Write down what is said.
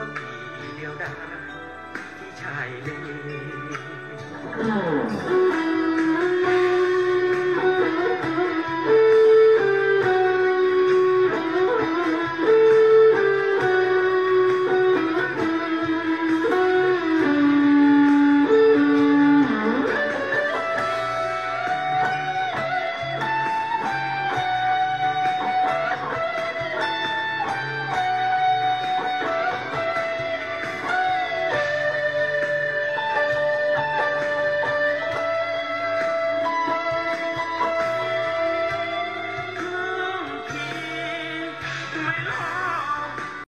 ว่าพี่เดียวดายที่ชายเล